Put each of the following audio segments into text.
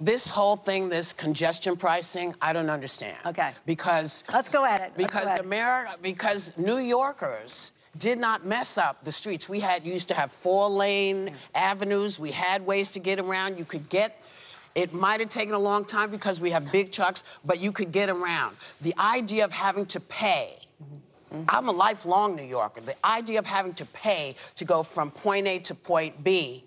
this whole thing, this congestion pricing, I don't understand. Okay. Because Let's go at it. Let's because. America, because New Yorkers did not mess up the streets. We had used to have four lane avenues. We had ways to get around. You could get. It might have taken a long time because we have big trucks, but you could get around. The idea of having to pay. I'm a lifelong New Yorker. The idea of having to pay to go from point A to point B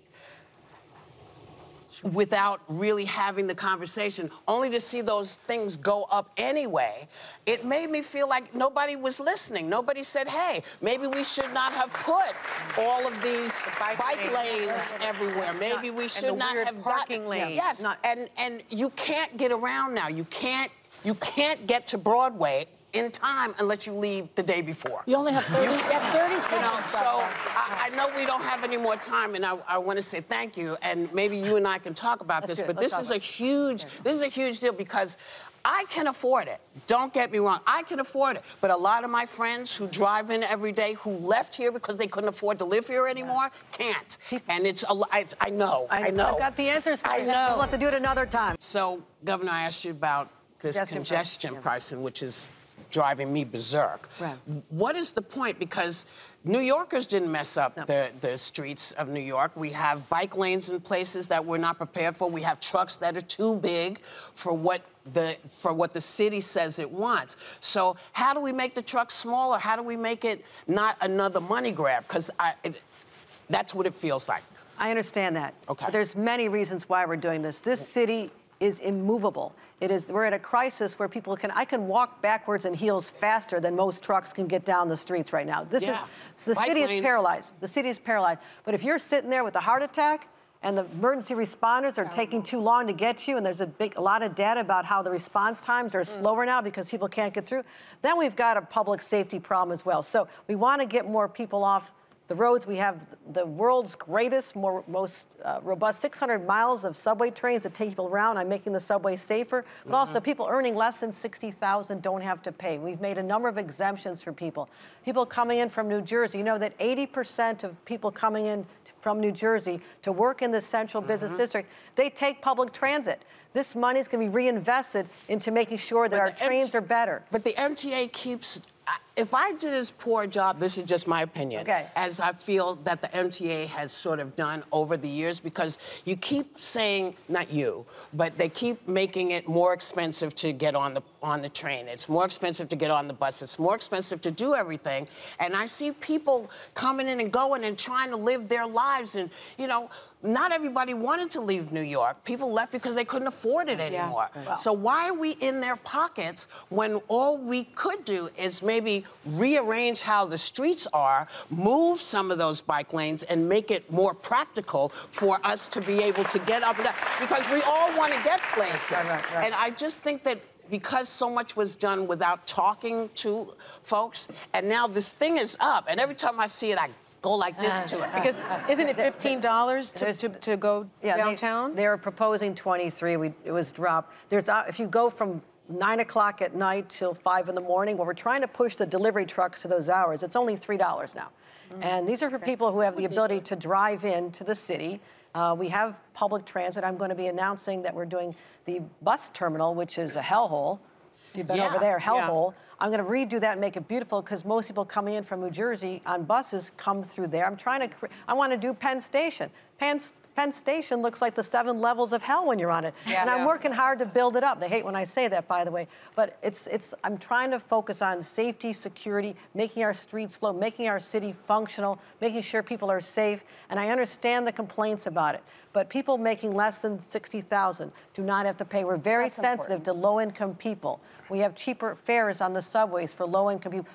without really having the conversation, only to see those things go up anyway, it made me feel like nobody was listening. Nobody said, hey, maybe we should not have put all of these bike bike, lanes. everywhere. Maybe we should not have parking got, lanes. Yes, Not- and and you can't get around now. You can't you can't get to Broadway in time unless you leave the day before. You only have 30, you have 30 seconds. You know, so. I, I know we don't have any more time, and I, I want to say thank you. And maybe you and I can talk about this, but Let's this is a huge, this is a huge deal because I can afford it. Don't get me wrong, I can afford it. But a lot of my friends who drive in every day, who left here because they couldn't afford to live here anymore, can't. And it's a lot. It's, I know. I, know. I've got the answers for I you. know. We'll have to do it another time. So, Governor, I asked you about this Congestion congestion, price, yeah. pricing, which is driving me berserk. Right. What is the point? Because New Yorkers didn't mess up the, the streets of New York. We have bike lanes in places that we're not prepared for. We have trucks that are too big for what the for what the city says it wants. So how do we make the trucks smaller? How do we make it not another money grab? Because that's what it feels like. I understand that. Okay. There's many reasons why we're doing this. This city is immovable. It is we're at a crisis where people can I can walk backwards in heels faster than most trucks can get down the streets right now. This Yeah. is the Bike city is paralyzed. The city is paralyzed. But if you're sitting there with a heart attack and the emergency responders are taking too long to get you, and there's a big a lot of data about how the response times are mm. slower now because people can't get through, then we've got a public safety problem as well. So we want to get more people off the roads, we have the world's greatest, more, most uh, robust 600 miles of subway trains that take people around. I'm making the subway safer, but also people earning less than 60,000 don't have to pay. We've made a number of exemptions for people. People coming in from New Jersey, you know that 80% of people coming in from New Jersey to work in the central business district, they take public transit. This money is going to be reinvested into making sure that But our trains are better. But the MTA keeps. If I did as poor a job, this is just my opinion, Okay. as I feel that the MTA has sort of done over the years, because you keep saying, not you, but they keep making it more expensive to get on the on the train. It's more expensive to get on the bus. It's more expensive to do everything. And I see people coming in and going and trying to live their lives. And you know, not everybody wanted to leave New York. People left because they couldn't afford it anymore. So why are we in their pockets when all we could do is maybe rearrange how the streets are, move some of those bike lanes, and make it more practical for us to be able to get up and down? Because we all want to get places. Right, right, right. And I just think that because so much was done without talking to folks, and now this thing is up, and every time I see it, I go like this to it. Because isn't it fifteen dollars to, There's- to, to go Yeah, downtown? They, were proposing 23. We, it was dropped. There's uh, if you go from nine o'clock at night till five in the morning, well, we're trying to push the delivery trucks to those hours. It's only three dollars now, and these are for people who have the ability to drive in to the city. Uh, we have public transit. I'm going to be announcing that we're doing the bus terminal, which is a hellhole. You've been over Yeah, there, yeah. hellhole. I'm going to redo that and make it beautiful because most people coming in from New Jersey on buses come through there. I'm trying to. I want to do Penn Station. Penn, Penn Station looks like the seven levels of hell when you're on it, Yeah. and I'm Yeah. working hard to build it up. They hate when I say that, by the way. But it's it's. I'm trying to focus on safety, security, making our streets flow, making our city functional, making sure people are safe. And I understand the complaints about it. But people making less than 60,000 do not have to pay. We're very That's sensitive important. to low-income people. We have cheaper fares on the subways for low-income people.